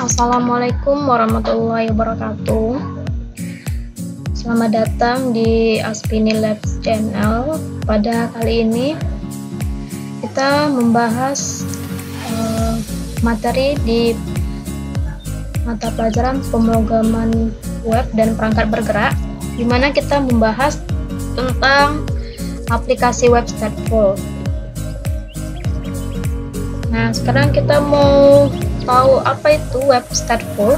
Assalamualaikum warahmatullahi wabarakatuh. Selamat datang di Aspini Labs Channel. Pada kali ini kita membahas uh, materi di mata pelajaran pemrograman web dan perangkat bergerak, di mana kita membahas tentang aplikasi web stateful. Nah, sekarang kita mau tahu apa itu web stateful?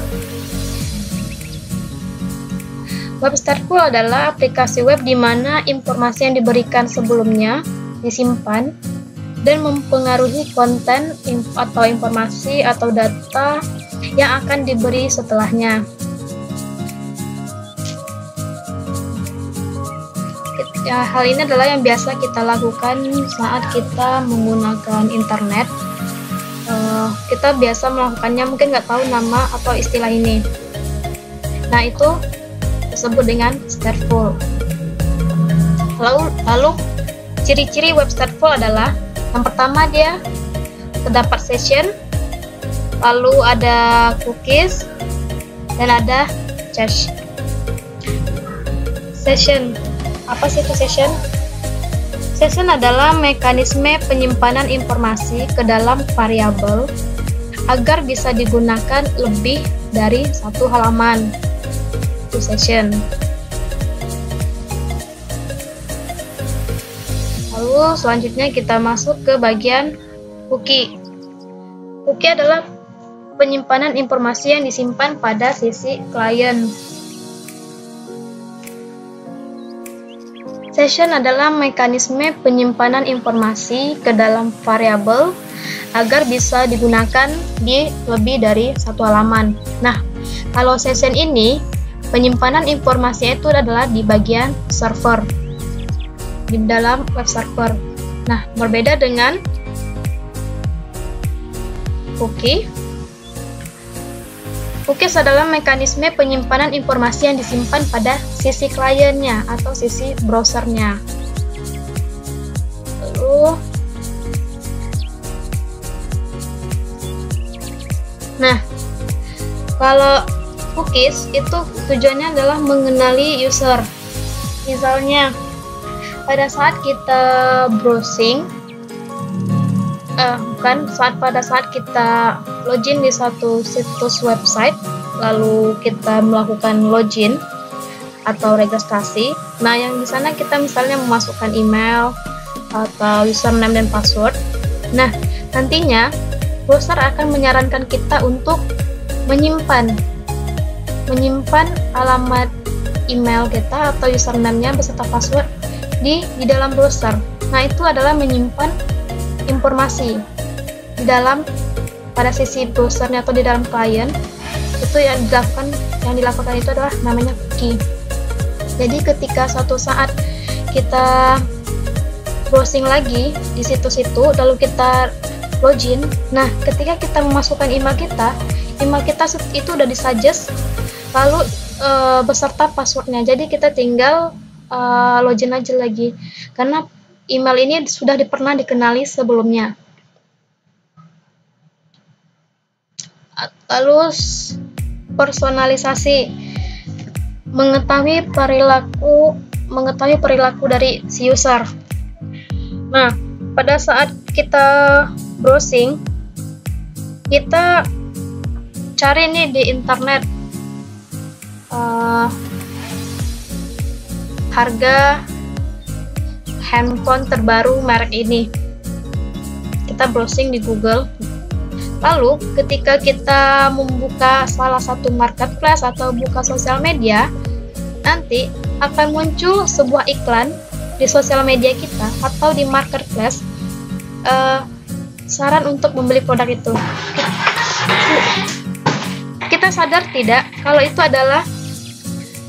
Web stateful adalah aplikasi web di mana informasi yang diberikan sebelumnya disimpan dan mempengaruhi konten atau informasi atau data yang akan diberi setelahnya. Ya, hal ini adalah yang biasa kita lakukan saat kita menggunakan internet kita biasa melakukannya mungkin nggak tahu nama atau istilah ini. Nah itu disebut dengan stateful lalu lalu ciri-ciri web stateful adalah yang pertama dia terdapat session lalu ada cookies dan ada cache. Session. Apa sih itu session? Session adalah mekanisme penyimpanan informasi ke dalam variabel agar bisa digunakan lebih dari satu halaman. Itu session. Lalu selanjutnya kita masuk ke bagian cookie. Cookie adalah penyimpanan informasi yang disimpan pada sisi klien. Session adalah mekanisme penyimpanan informasi ke dalam variabel agar bisa digunakan di lebih dari satu halaman. Nah, kalau session ini, penyimpanan informasi itu adalah di bagian server, di dalam web server. Nah, berbeda dengan cookie. Cookies adalah mekanisme penyimpanan informasi yang disimpan pada sisi kliennya atau sisi browsernya. Lalu, nah, kalau cookies itu tujuannya adalah mengenali user. Misalnya, pada saat kita browsing, uh, bukan saat pada saat kita login di satu situs website lalu kita melakukan login atau registrasi. Nah yang di sana kita misalnya memasukkan email atau username dan password. Nah nantinya browser akan menyarankan kita untuk menyimpan menyimpan alamat email kita atau username-nya beserta password di di dalam browser nah itu adalah menyimpan informasi di dalam pada sisi browsernya atau di dalam klien itu yang dilakukan yang dilakukan itu adalah namanya cookie jadi ketika suatu saat kita browsing lagi di situs itu lalu kita login nah ketika kita memasukkan email kita email kita itu udah disuggest lalu e, beserta passwordnya. Jadi kita tinggal e, login aja lagi. Karena email ini sudah pernah dikenali sebelumnya. Lalu personalisasi mengetahui perilaku mengetahui perilaku dari si user. Nah, pada saat kita browsing kita cari nih di internet uh, harga handphone terbaru merek ini. Kita browsing di Google. Lalu, ketika kita membuka salah satu marketplace atau buka sosial media, nanti akan muncul sebuah iklan di sosial media kita atau di marketplace uh, saran untuk membeli produk itu. Kita sadar tidak kalau itu adalah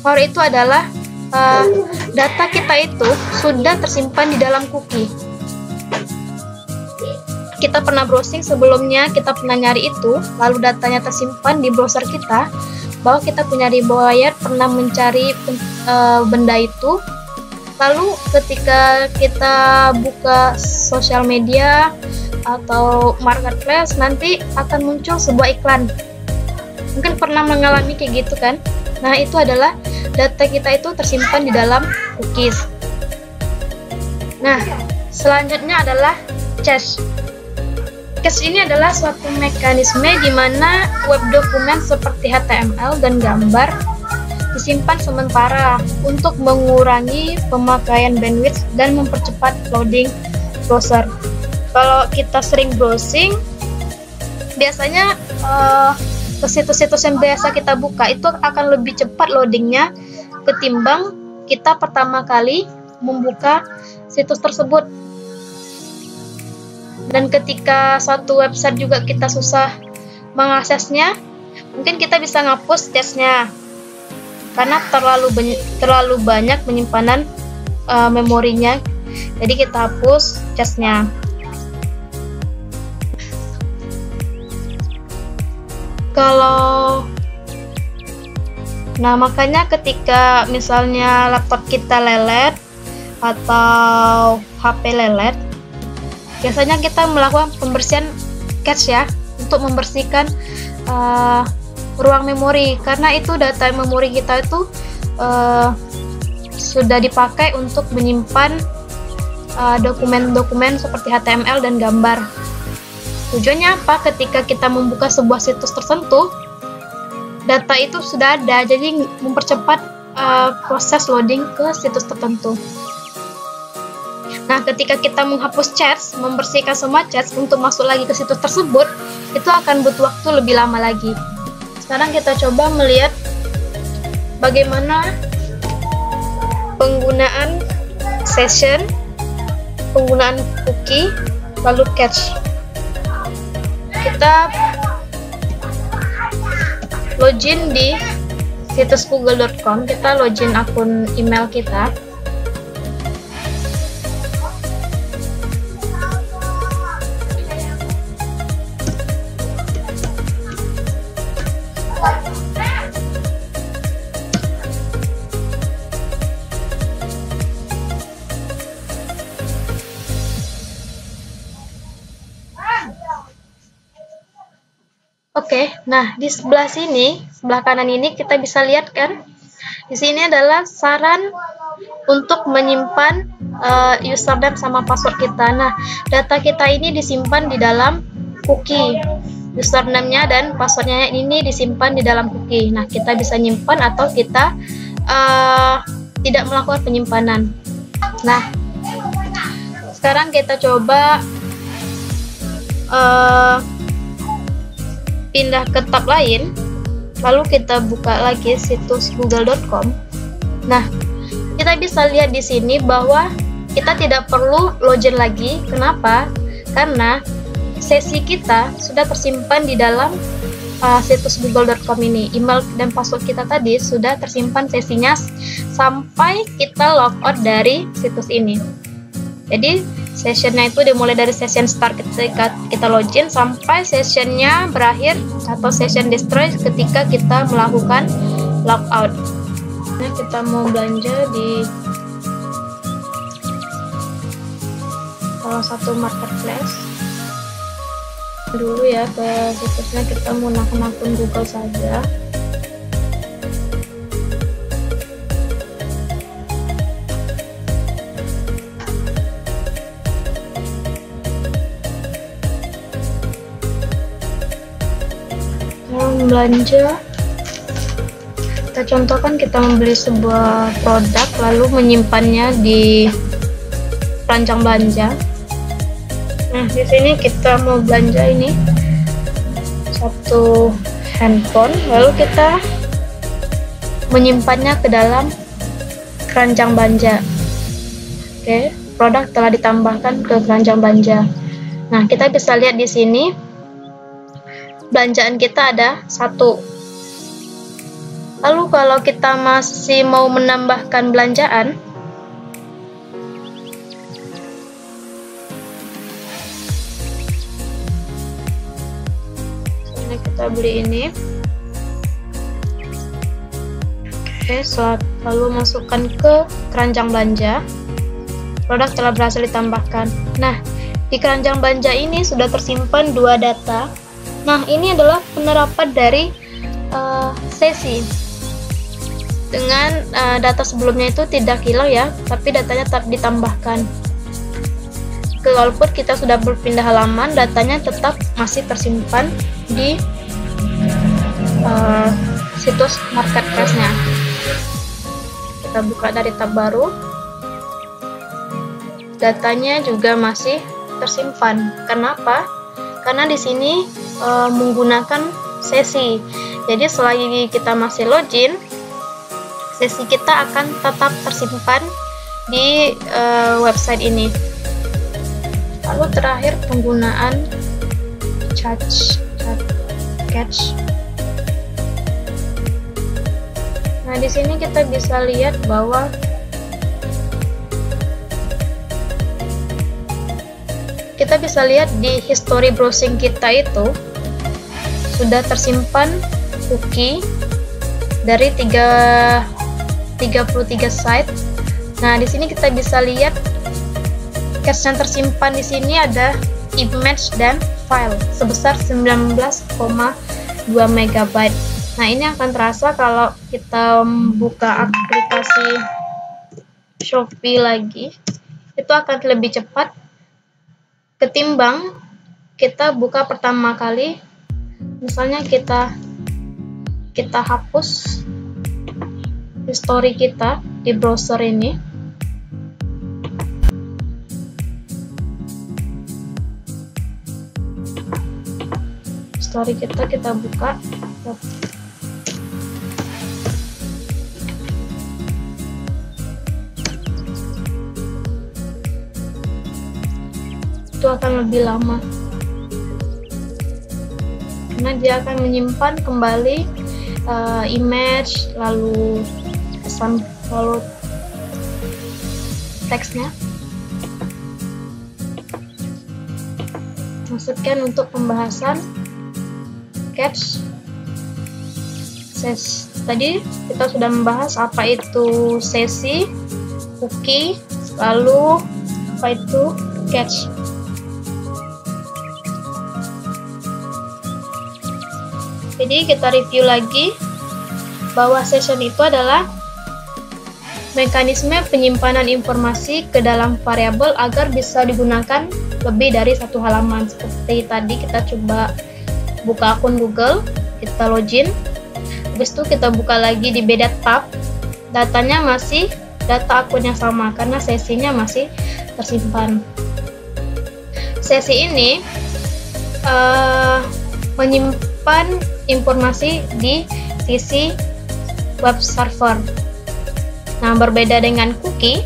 kalau itu adalah uh, data kita itu sudah tersimpan di dalam cookie. Kita pernah browsing sebelumnya, kita pernah nyari itu, lalu datanya tersimpan di browser kita, bahwa kita punya riwayat pernah mencari uh, benda itu, lalu ketika kita buka sosial media atau marketplace, nanti akan muncul sebuah iklan mungkin pernah mengalami kayak gitu kan? Nah itu adalah data kita itu tersimpan di dalam cookies. Nah selanjutnya adalah cache. Cache ini adalah suatu mekanisme di mana web dokumen seperti HTML dan gambar disimpan sementara untuk mengurangi pemakaian bandwidth dan mempercepat loading browser. Kalau kita sering browsing, biasanya uh, ke situs-situs yang biasa kita buka itu akan lebih cepat loadingnya ketimbang kita pertama kali membuka situs tersebut. Dan ketika suatu website juga kita susah mengaksesnya, mungkin kita bisa ngapus testnya karena terlalu banyak terlalu banyak penyimpanan uh, memorinya. Jadi kita hapus cache-nya kalau nah makanya ketika misalnya laptop kita lelet atau HP lelet biasanya kita melakukan pembersihan cache ya untuk membersihkan uh, ruang memori karena itu data memori kita itu uh, sudah dipakai untuk menyimpan eh, dokumen-dokumen uh, seperti HTML dan gambar. Tujuannya apa? Ketika kita membuka sebuah situs tertentu, data itu sudah ada, jadi mempercepat uh, proses loading ke situs tertentu. Nah, ketika kita menghapus chat, membersihkan semua chat untuk masuk lagi ke situs tersebut, itu akan butuh waktu lebih lama lagi. Sekarang kita coba melihat bagaimana penggunaan session, penggunaan cookie, lalu catch. Kita login di situs google.com, kita login akun email kita. Oke, nah di sebelah sini, sebelah kanan ini kita bisa lihat kan, di sini adalah saran untuk menyimpan uh, username sama password kita. Nah, data kita ini disimpan di dalam cookie. Username-nya dan passwordnya ini disimpan di dalam cookie. Nah, kita bisa nyimpan atau kita uh, tidak melakukan penyimpanan. Nah, sekarang kita coba uh, pindah ke tab lain, lalu kita buka lagi situs google.com. Nah, kita bisa lihat di sini bahwa kita tidak perlu login lagi. Kenapa? Karena sesi kita sudah tersimpan di dalam uh, situs google.com ini. Email dan password kita tadi sudah tersimpan sesinya sampai kita logout dari situs ini. Jadi sessionnya itu dimulai dari session start ketika kita login sampai sessionnya berakhir atau session destroy ketika kita melakukan logout. Nah kita mau belanja di salah satu marketplace. Dulu ya ke situsnya kita menggunakan akun Google saja belanja. Kita contohkan kita membeli sebuah produk lalu menyimpannya di perancang belanja. Nah di sini kita mau belanja ini. Satu handphone lalu kita menyimpannya ke dalam keranjang belanja. Oke produk telah ditambahkan ke keranjang belanja. Nah kita bisa lihat di sini belanjaan kita ada satu. Lalu kalau kita masih mau menambahkan belanjaan, ini kita beli ini. Oke, so, lalu masukkan ke keranjang belanja. Produk telah berhasil ditambahkan. Nah, di keranjang belanja ini sudah tersimpan dua data Nah, ini adalah penerapan dari uh, sesi. Dengan uh, data sebelumnya itu tidak hilang ya tapi datanya tetap ditambahkan. Walaupun kita sudah berpindah halaman datanya tetap masih tersimpan di uh, situs marketplace-nya. Kita buka dari tab baru. Datanya juga masih tersimpan. Kenapa? Karena di sini e, menggunakan sesi. Jadi selagi kita masih login sesi kita akan tetap tersimpan di e, website ini. Lalu terakhir penggunaan catch catch. Nah di sini kita bisa lihat bahwa kita bisa lihat di history browsing kita itu sudah tersimpan cookie dari 3 33 site. Nah, di sini kita bisa lihat cache yang tersimpan di sini ada image dan file sebesar 19,2 MB. Nah, ini akan terasa kalau kita buka aplikasi Shopee lagi. Itu akan lebih cepat ketimbang kita buka pertama kali misalnya kita kita hapus history kita di browser ini. History kita kita buka itu akan lebih lama. Karena dia akan menyimpan kembali uh, image lalu pesan lalu teksnya. Masukkan untuk pembahasan catch ses tadi kita sudah membahas apa itu sesi cookie lalu apa itu catch Jadi kita review lagi bahwa session itu adalah mekanisme penyimpanan informasi ke dalam variabel agar bisa digunakan lebih dari satu halaman. Seperti tadi kita coba buka akun Google, kita login, habis itu kita buka lagi di beda tab, datanya masih data akun yang sama karena sesinya masih tersimpan. Sesi ini uh, menyimpan informasi di sisi web server. Nah, berbeda dengan cookie,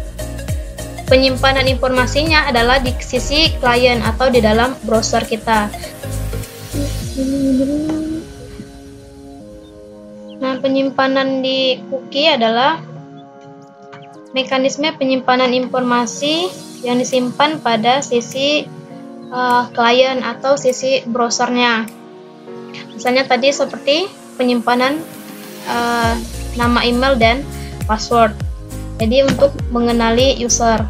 penyimpanan informasinya adalah di sisi klien atau di dalam browser kita. Nah, penyimpanan di cookie adalah mekanisme penyimpanan informasi yang disimpan pada sisi uh, klien atau sisi browsernya. Misalnya tadi seperti penyimpanan uh, nama email dan password. Jadi untuk mengenali user.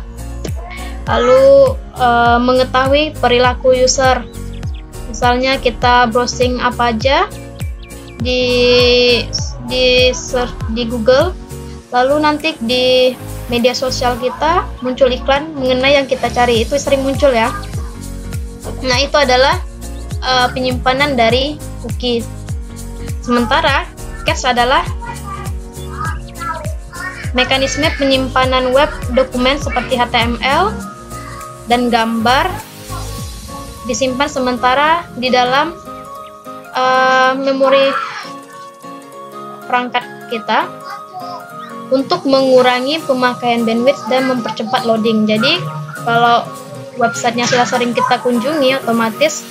Lalu uh, mengetahui perilaku user. Misalnya kita browsing apa aja di di search di Google, lalu nanti di media sosial kita muncul iklan mengenai yang kita cari itu sering muncul ya. Nah itu adalah uh, penyimpanan dari cookies. Sementara cache adalah mekanisme penyimpanan web dokumen seperti HTML dan gambar disimpan sementara di dalam uh, memori perangkat kita untuk mengurangi pemakaian bandwidth dan mempercepat loading. Jadi kalau websitenya sudah sering kita kunjungi, otomatis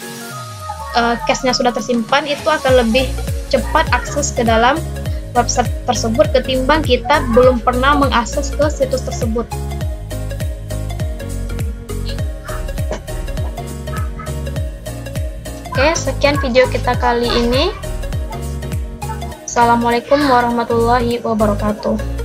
uh, cache-nya sudah tersimpan itu akan lebih cepat akses ke dalam website tersebut ketimbang kita belum pernah mengakses ke situs tersebut. Oke, sekian video kita kali ini. Assalamualaikum warahmatullahi wabarakatuh.